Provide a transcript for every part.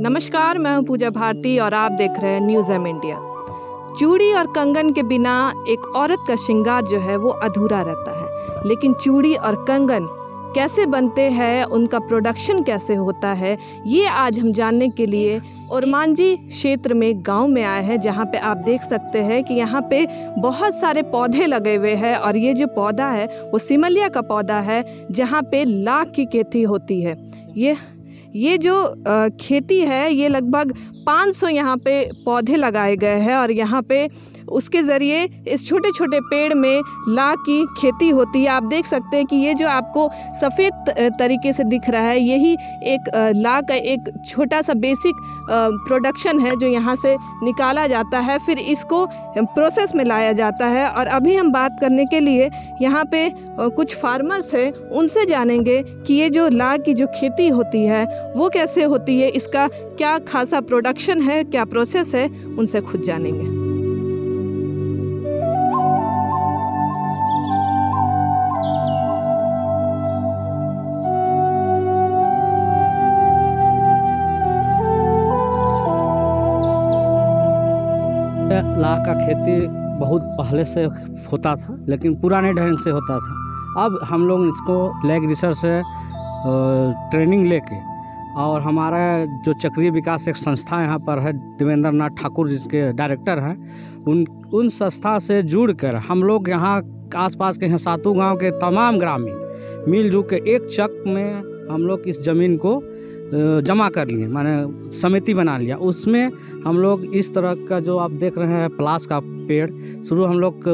नमस्कार, मैं हूँ पूजा भारती और आप देख रहे हैं न्यूज़ एम इंडिया चूड़ी और कंगन के बिना एक औरत का श्रृंगार जो है वो अधूरा रहता है। लेकिन चूड़ी और कंगन कैसे बनते हैं, उनका प्रोडक्शन कैसे होता है, ये आज हम जानने के लिए ओरमांझी क्षेत्र में गाँव में आए हैं, जहाँ पे आप देख सकते हैं कि यहाँ पे बहुत सारे पौधे लगे हुए हैं और ये जो पौधा है, वो सिमलिया का पौधा है, जहाँ पे लाख की खेती होती है। ये ये जो खेती है, ये लगभग 500 यहाँ पे पौधे लगाए गए हैं और यहाँ पे उसके ज़रिए इस छोटे छोटे पेड़ में ला की खेती होती है। आप देख सकते हैं कि ये जो आपको सफ़ेद तरीके से दिख रहा है, यही एक ला का एक छोटा सा बेसिक प्रोडक्शन है जो यहाँ से निकाला जाता है। फिर इसको प्रोसेस में लाया जाता है और अभी हम बात करने के लिए यहाँ पे कुछ फार्मर्स हैं, उनसे जानेंगे कि ये जो ला की जो खेती होती है, वो कैसे होती है, इसका क्या खासा प्रोडक्शन है, क्या प्रोसेस है, उनसे खुद जानेंगे। लाख का खेती बहुत पहले से होता था, लेकिन पुराने ढंग से होता था। अब हम लोग इसको लैग रिसर्च से ट्रेनिंग लेके, और हमारा जो चक्रीय विकास एक संस्था यहाँ पर है देवेंद्र नाथ ठाकुर जिसके डायरेक्टर हैं, उन उन संस्था से जुड़कर हम लोग यहाँ आसपास के यहाँ सातू गाँव के तमाम ग्रामीण मिलजुल के एक चक में हम लोग इस ज़मीन को जमा कर लिए, माने समिति बना लिया। उसमें हम लोग इस तरह का जो आप देख रहे हैं, प्लास का पेड़, शुरू हम लोग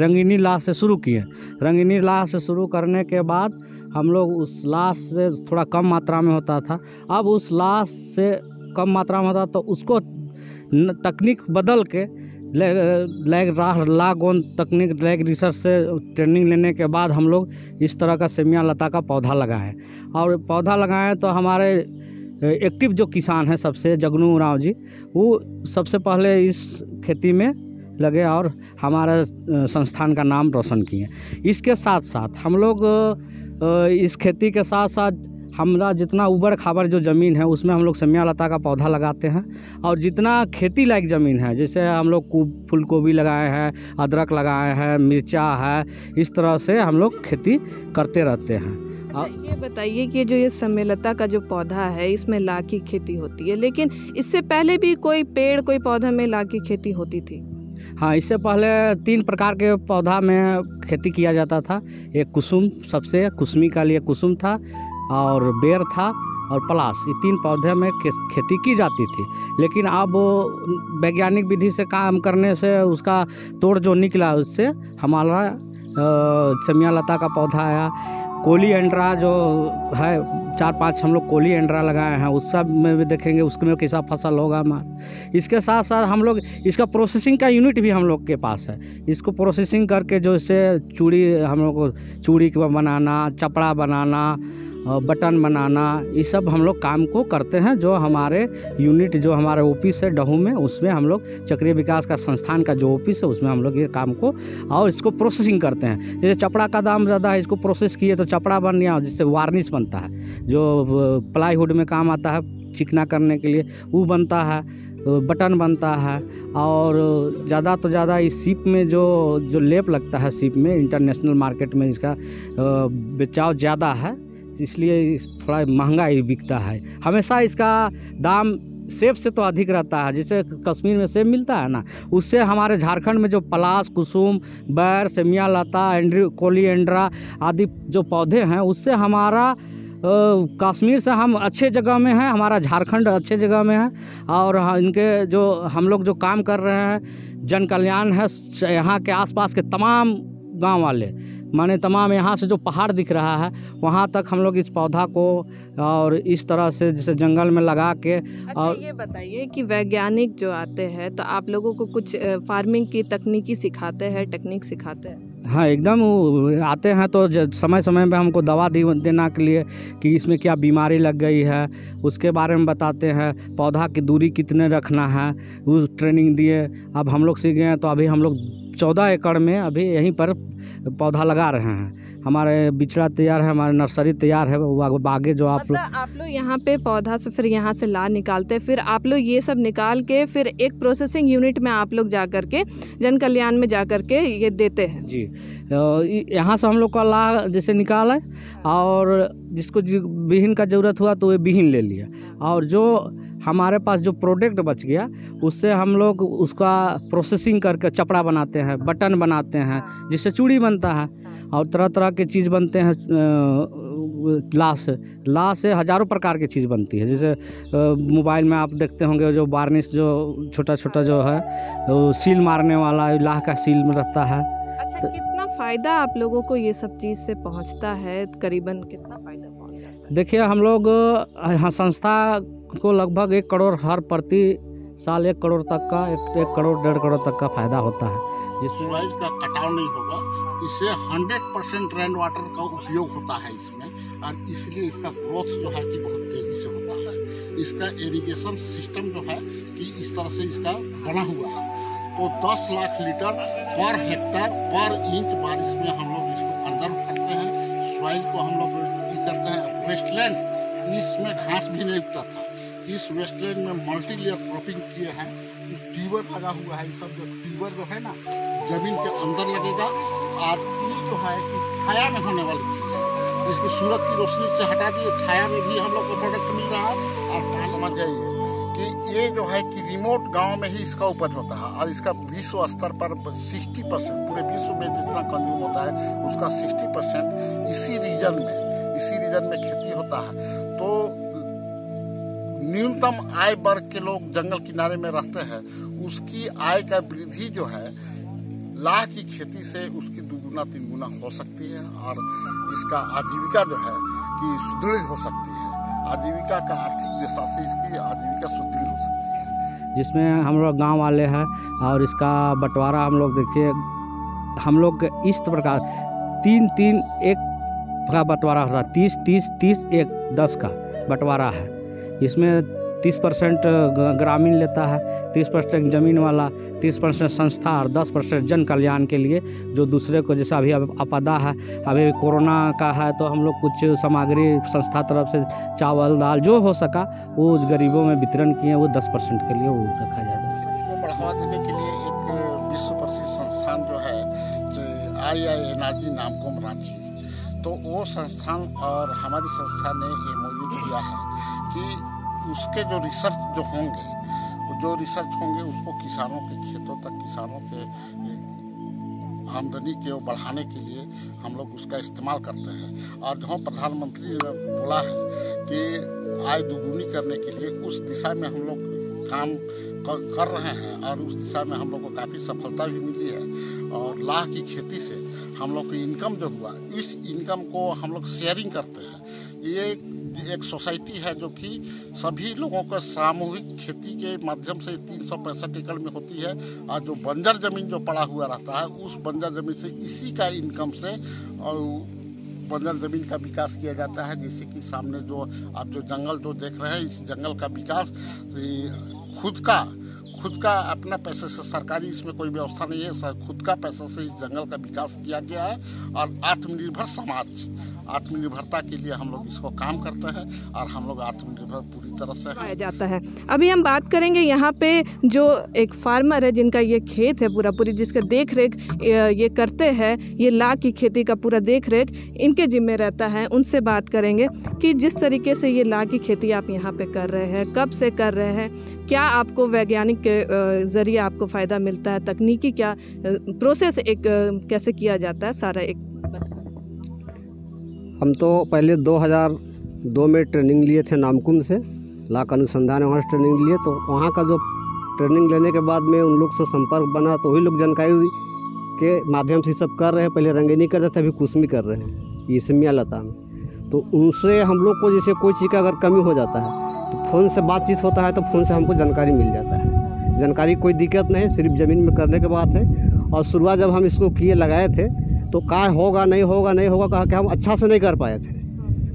रंगीनी लाश से शुरू किए। रंगीनी लाश से शुरू करने के बाद हम लोग उस लाश से थोड़ा कम मात्रा में होता था। अब उस लाश से कम मात्रा में होता तो उसको तकनीक बदल के लैग राह, लागोन तकनीक, लैग रिसर्च से ट्रेनिंग लेने के बाद हम लोग इस तरह का सेमिया लता का पौधा लगाए। और पौधा लगाएँ तो हमारे एक्टिव जो किसान हैं सबसे, जगनू उराव जी, वो सबसे पहले इस खेती में लगे और हमारा संस्थान का नाम रोशन किए। इसके साथ साथ हम लोग इस खेती के साथ साथ हमारा जितना उबड़ खाबड़ जो ज़मीन है उसमें हम लोग सेमिया लता का पौधा लगाते हैं और जितना खेती लायक ज़मीन है जैसे हम लोग फूल गोभी लगाए हैं अदरक लगाए हैं मिर्चा है इस तरह से हम लोग खेती करते रहते हैं। अच्छा, ये बताइए कि जो ये सम्मेलता का जो पौधा है इसमें लाख की खेती होती है लेकिन इससे पहले भी कोई पेड़ कोई पौधा में लाख की खेती होती थी? हाँ इससे पहले तीन प्रकार के पौधा में खेती किया जाता था। एक कुसुम सबसे कुसमी का लिए कुसुम था। और बेर था और पलास ये तीन पौधे में खेती की जाती थी। लेकिन अब वैज्ञानिक विधि से काम करने से उसका तोड़ जो निकला, उससे हमारा सेमिया लता का पौधा आया। कोली एंड्रा जो है, चार पाँच हम लोग कोली एंड्रा लगाए हैं, उस सब में भी देखेंगे, उसमें कैसा फ़सल होगा हमारा इसके साथ साथ हम लोग, इसका प्रोसेसिंग का यूनिट भी हम लोग के पास है। इसको प्रोसेसिंग करके जो इससे चूड़ी, हम लोग को चूड़ी बनाना, चपड़ा बनाना बटन बनाना, ये सब हम लोग काम को करते हैं, जो हमारे यूनिट, जो हमारे ऑफ़िस है डहू में, उसमें हम लोग चक्रीय विकास का संस्थान का जो ऑफ़िस है, उसमें हम लोग ये काम को, और इसको प्रोसेसिंग करते हैं। जैसे चपड़ा का दाम ज़्यादा है, इसको प्रोसेस किए तो चपड़ा बन गया जिससे वार्निश बनता है। जो प्लाईवुड में काम आता है, चिकना करने के लिए, वो बनता है बटन बनता है, और ज़्यादा तो ज़्यादा इस सीप में जो जो लेप लगता है सीप में इंटरनेशनल मार्केट में इसका बेचाव ज़्यादा है। इसलिए इस- थोड़ा महँगा ही बिकता है। हमेशा इसका दाम सेब से तो अधिक रहता है जैसे कश्मीर में सेब मिलता है ना उससे हमारे झारखंड में जो पलास कुसुम बैर सेमिया लता एंड्री कोलिएंड्रा आदि जो पौधे हैं उससे हमारा कश्मीर से हम अच्छे जगह में हैं हमारा झारखंड अच्छे जगह में है और हाँ, इनके जो हम लोग जो काम कर रहे हैं जन कल्याण है यहाँ के आसपास के तमाम गाँव वाले माने तमाम यहाँ से जो पहाड़ दिख रहा है वहाँ तक हम लोग इस पौधा को और इस तरह से जैसे जंगल में लगा के अच्छा और- ये बताइए कि वैज्ञानिक जो आते हैं तो आप लोगों को कुछ फ़ार्मिंग की तकनीकी सिखाते हैं टेक्निक सिखाते हैं? हाँ एकदम वो आते हैं तो समय समय में हमको दवा देना के लिए कि इसमें क्या बीमारी लग गई है उसके बारे में बताते हैं पौधा की दूरी कितने रखना है वो ट्रेनिंग दिए अब हम लोग सीख गए हैं तो अभी हम लोग चौदह एकड़ में अभी यहीं पर पौधा लगा रहे हैं। हमारे बिचड़ा तैयार है हमारे नर्सरी तैयार है आगे- आगे जो आप लोग मतलब आप लोग यहाँ पे पौधा से फिर यहाँ से ला निकालते हैं फिर आप लोग ये सब निकाल के फिर एक प्रोसेसिंग यूनिट में आप लोग जा कर के जन कल्याण में जा कर के ये देते हैं। जी। यहाँ से हम लोग का ला जैसे निकाला और जिसको बीहिन का ज़रूरत हुआ तो वे बीहिन ले लिया। और जो हमारे पास जो प्रोडक्ट बच गया, उससे हम लोग उसका प्रोसेसिंग करके चपड़ा बनाते हैं, बटन बनाते हैं, जिससे चूड़ी बनता है। और तरह तरह के चीज़ बनते हैं लाश। लाश से हज़ारों प्रकार की चीज़ बनती है। जैसे मोबाइल में आप देखते होंगे, जो वार्निश जो छोटा छोटा जो है सील मारने वाला, लाह का सील रहता है। कितना फ़ायदा आप लोगों को ये सब चीज़ से पहुँचता है? करीबन कितना फ़ायदा पहुँचता देखिए हम लोग यहाँ संस्था को लगभग एक करोड़ हर प्रति साल एक करोड़ तक का एक, एक करोड़ डेढ़ करोड़ तक का फ़ायदा होता है। जिसमें सॉइल का कटाव नहीं होगा इससे 100 परसेंट रेन वाटर का उपयोग होता है इसमें और इसलिए इसका ग्रोथ जो है कि बहुत तेज़ी से होता है। इसका इरिगेशन सिस्टम जो है कि इस तरह से इसका बना हुआ है। तो 10 लाख लीटर पर हेक्टर पर इंच बारिश में हम लोग इसको कंजर्व करते हैं सॉइल को हम लोग करते हैं वेस्टलैंड इसमें घास भी नहीं उगता था। इस वेस्टलैंड में मल्टी लेयर क्रॉपिंग किए हैं। ट्यूबर लगा हुआ है सब जो ट्यूबर जो है ना, ज़मीन के अंदर लगेगा। और ये जो है कि छाया में होने वाली चीज़ है। इसको सूरज की रोशनी से हटा दिए, छाया में भी हम लोग को प्रोडक्ट मिल रहा है। और समझ जाइए ये जो है कि रिमोट गाँव में ही इसका उपज होता है और इसका विश्व स्तर पर 60 परसेंट पूरे विश्व में जितना कंज्यूम होता है, उसका 60 परसेंट इसी रीजन में, इसी रीजन में खेती होता है। तो न्यूनतम आय वर्ग के लोग जंगल किनारे में रहते हैं, उसकी आय का वृद्धि जो है, लाह की खेती से उसकी दुगुना तीन गुना हो सकती है और इसका आजीविका जो है कि सुदृढ़ हो सकती है। आजीविका का आर्थिक दिशा से इसकी आजीविका सुदृढ़ जिसमें हम लोग गाँव वाले हैं और इसका बंटवारा हम लोग देखिए, हम लोग इस प्रकार, तीन तीन, एक का बंटवारा होता है, तीस तीस तीस, एक, दस का बंटवारा है। इसमें तीस परसेंट ग्रामीण लेता है, तीस परसेंट ज़मीन वाला, तीस परसेंट संस्था और दस परसेंट जन कल्याण के लिए, जो दूसरे को जैसे अभी आपदा है, अभी कोरोना का है तो हम लोग कुछ सामग्री संस्था तरफ़ से, चावल, दाल, जो हो सका, वो गरीबों में वितरण किए, वो दस परसेंट के लिए वो रखा इसको बढ़ावा देने के लिए एक विश्व प्रसिद्ध संस्थान जो है I I energy Namkum Ranchi तो वो संस्थान और हमारी संस्था ने ये मौजूद किया है कि उसके जो रिसर्च जो होंगे जो रिसर्च होंगे, उसको किसानों के खेतों तक, किसानों के आमदनी के बढ़ाने के लिए हम लोग उसका इस्तेमाल करते हैं। और जो प्रधानमंत्री ने बोला है कि आय दुगुनी करने के लिए उस दिशा में हम लोग काम कर रहे हैं और उस दिशा में हम लोग को काफ़ी सफलता भी मिली है और लाह की खेती से हम लोग की इनकम जो हुआ, इस इनकम को हम लोग शेयरिंग करते हैं। ये एक सोसाइटी है जो कि सभी लोगों को सामूहिक खेती के माध्यम से तीन सौ पैंसठ एकड़ में होती है। और जो बंजर ज़मीन जो पड़ा हुआ रहता है, उस बंजर ज़मीन से इसी का इनकम से और बंजर ज़मीन का विकास किया जाता है जैसे कि सामने जो आप जो जंगल जो देख रहे हैं, इस जंगल का विकास खुद का खुद का अपना पैसे से, सरकारी इसमें कोई व्यवस्था नहीं है खुद का पैसा से इस जंगल का विकास किया गया है और आत्मनिर्भर समाज, आत्मनिर्भरता के लिए हम लोग इसको काम करते हैं और हम लोग आत्मनिर्भर पूरी तरह से पाया जाता है। अभी हम बात करेंगे यहाँ पे जो एक फार्मर है जिनका ये खेत है पूरा, पूरी जिसका देख रेख ये करते हैं, ये लाख की खेती का पूरा देख रेख इनके जिम्मे रहता है, उनसे बात करेंगे कि जिस तरीके से ये लाख की खेती आप यहाँ पे कर रहे हैं, कब से कर रहे हैं क्या आपको वैज्ञानिक के ज़रिए आपको फ़ायदा मिलता है? तकनीकी क्या प्रोसेस एक कैसे किया जाता है? सारा एक हम तो पहले 2002 में ट्रेनिंग लिए थे नामकुम से, लाख अनुसंधान वहाँ से ट्रेनिंग लिए तो वहाँ का जो ट्रेनिंग लेने के बाद में उन लोग से संपर्क बना तो वही लोग जानकारी के माध्यम से सब कर रहे हैं। पहले रंगेनी कर रहे थे, अभी कुसमी कर रहे हैं, ये सिमिया लता में। तो उनसे हम लोग को जैसे कोई चीज़ का अगर कमी हो जाता है तो फ़ोन से बातचीत होता है तो फ़ोन से हमको जानकारी मिल जाता है। जानकारी कोई दिक्कत नहीं, सिर्फ़ ज़मीन में करने के बाद है। और शुरुआत जब हम इसको किए, लगाए थे तो का होगा, नहीं होगा नहीं होगा, कहा कि हम अच्छा से नहीं कर पाए थे।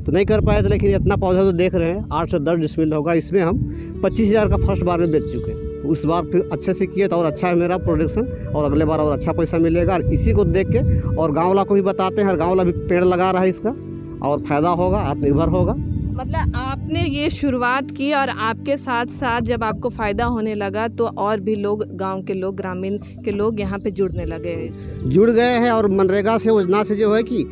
तो नहीं कर पाए थे, लेकिन इतना पौधा तो देख रहे हैं, आठ से दस डिसमिल होगा, इसमें हम पच्चीस हज़ार का फ़र्स्ट बार में बेच चुके हैं। तो उस बार फिर अच्छे से किए तो और अच्छा है मेरा प्रोडक्शन और अगले बार और अच्छा पैसा मिलेगा। और इसी को देख के, और गाँव वाला को भी बताते हैं, और गाँव वाला भी पेड़ लगा रहा है इसका, और फ़ायदा होगा, आत्मनिर्भर होगा। मतलब आपने ये शुरुआत की और आपके साथ साथ जब आपको फ़ायदा होने लगा तो और भी लोग गाँव के लोग ग्रामीण के लोग यहाँ पे जुड़ने लगे। हैं जुड़ गए हैं और मनरेगा से योजना से जो है कि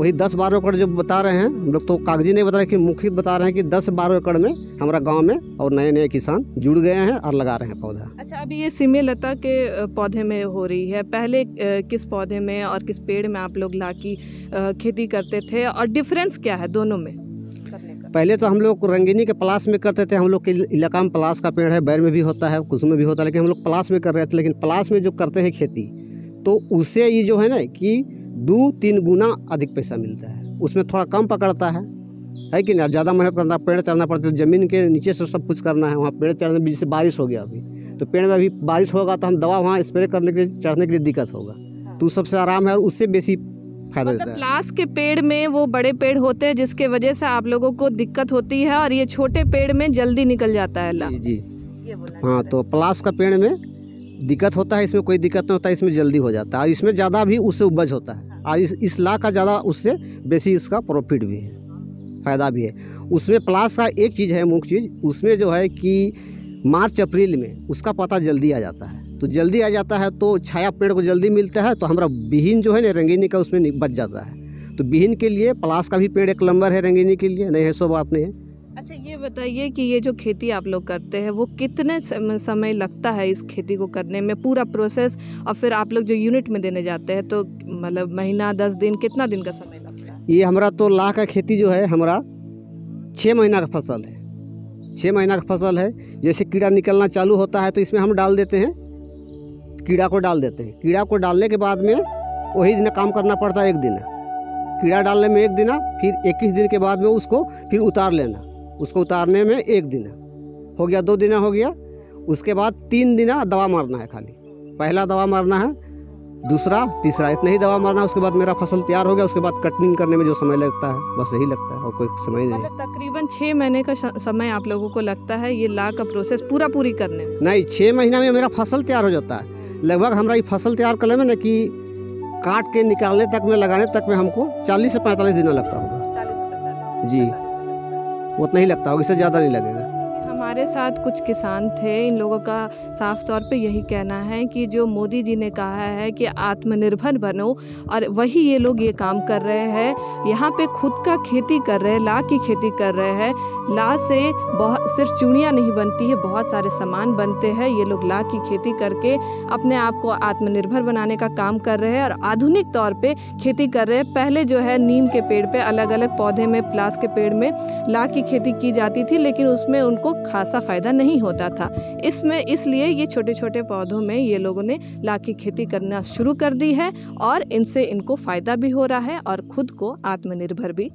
वही दस बारह एकड़ जो बता रहे हैं हम लोग तो कागज़ी नहीं बता रहे कि मुखित बता रहे हैं कि दस बारह एकड़ में हमारा गाँव में और नए नए किसान जुड़ गए हैं और लगा रहे हैं पौधा। अच्छा अभी ये सिमे लता के पौधे में हो रही है। पहले किस पौधे में और किस पेड़ में आप लोग लाकी अ, खेती करते थे और डिफरेंस क्या है दोनों में? पहले तो हम लोग रंगीनी के पलास में करते थे हम लोग के इलाका में पलास का पेड़ है बैर में भी होता है कुसुम में भी होता है लेकिन हम लोग पलास में कर रहे थे लेकिन पलास में जो करते हैं खेती तो उससे ये जो है ना कि दो तीन गुना अधिक पैसा मिलता है। उसमें थोड़ा कम पकड़ता है। है कि नहीं? ज़्यादा मेहनत करना पेड़ चढ़ना पड़ता है ज़मीन के नीचे से सब कुछ करना है वहाँ पेड़ चढ़ने जैसे बारिश हो गया अभी तो पेड़ में अभी बारिश होगा तो हम दवा वहाँ स्प्रे करने के लिए चढ़ने के लिए दिक्कत होगा। तो सबसे आराम है और उससे बेसी फ़ायदा मतलब है। प्लास के पेड़ में वो बड़े पेड़ होते हैं जिसके वजह से आप लोगों को दिक्कत होती है और ये छोटे पेड़ में जल्दी निकल जाता है ला। जी जी। हाँ तो प्लास का पेड़ में दिक्कत होता है इसमें कोई दिक्कत नहीं होता इसमें जल्दी हो जाता है। और इसमें ज़्यादा भी उससे उपज होता है। और इस इस ला का ज़्यादा उससे बेसी इसका प्रॉफिट भी है। फ़ायदा भी है। उसमें प्लास का एक चीज़ है मुख्य चीज़ उसमें जो है कि मार्च अप्रैल में उसका पता जल्दी आ जाता है। तो जल्दी आ जाता है तो छाया पेड़ को जल्दी मिलता है तो हमारा बिहीन जो है ना रंगीनी का उसमें बच जाता है। तो बिहीन के लिए प्लास का भी पेड़ एक नंबर है रंगीनी के लिए नहीं है सो बात नहीं है अच्छा ये बताइए कि ये जो खेती आप लोग करते हैं वो कितने समय लगता है इस खेती को करने में? पूरा प्रोसेस और फिर आप लोग जो यूनिट में देने जाते हैं तो मतलब महीना दस दिन कितना दिन का समय लगता है? ये हमारा तो लाह का खेती जो है हमारा छः महीना का फ़सल है। छः महीना का फ़सल है। जैसे कीड़ा निकलना चालू होता है तो इसमें हम डाल देते हैं। कीड़ा को डाल देते हैं। कीड़ा को डालने के बाद में वही दिन काम करना पड़ता है एक दिन। कीड़ा डालने में एक दिन फिर इक्कीस दिन के बाद में उसको फिर उतार लेना। उसको उतारने में एक दिन। हो गया दो दिन हो गया। उसके बाद तीन दिन दवा मारना है खाली। पहला दवा मारना है दूसरा तीसरा। इतना ही दवा मारना उसके बाद मेरा फ़सल तैयार हो गया उसके बाद कटिंग करने में जो समय लगता है बस यही लगता है और कोई समय नहीं मतलब तकरीबन छः महीने का समय आप लोगों को लगता है ये ला का प्रोसेस पूरा पूरी करने में? नहीं छः महीना में मेरा फ़सल तैयार हो जाता है। लगभग हमारा ये फ़सल तैयार करने में ना कि काट के निकालने तक में लगाने तक में हमको चालीस से पैंतालीस दिन लगता होगा। जी। उतना ही लगता होगा इससे ज़्यादा नहीं लगेगा। हमारे साथ कुछ किसान थे। इन लोगों का साफ़ तौर पे यही कहना है कि जो मोदी जी ने कहा है कि आत्मनिर्भर बनो और वही ये लोग ये काम कर रहे हैं। यहाँ पे खुद का खेती कर रहे हैं ला की खेती कर रहे हैं। ला से बहुत सिर्फ़ चूड़ियाँ नहीं बनती है, बहुत सारे सामान बनते हैं। ये लोग ला की खेती करके अपने आप को आत्मनिर्भर बनाने का काम कर रहे हैं और आधुनिक तौर पे खेती कर रहे हैं। पहले जो है नीम के पेड़ पे अलग अलग पौधे में, प्लास के पेड़ में ला की खेती की जाती थी, लेकिन उसमें उनको खासा फ़ायदा नहीं होता था। इसमें इसलिए ये छोटे छोटे पौधों में ये लोगों ने ला की खेती करना शुरू कर दी है और इनसे इनको फ़ायदा भी हो रहा है और खुद को आत्मनिर्भर भी